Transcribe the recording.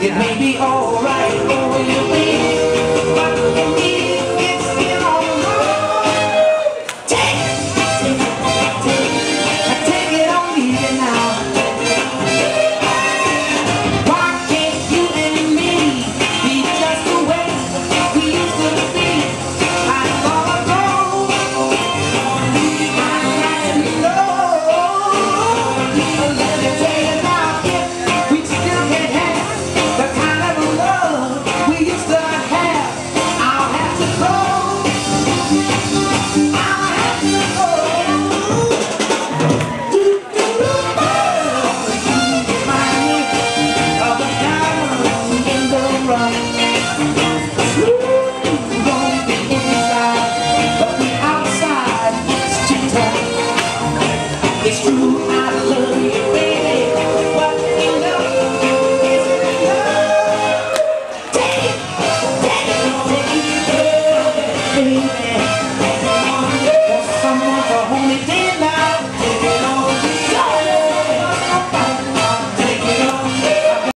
It may be alright, or will you be? It's true, I love you, baby. Take take take baby.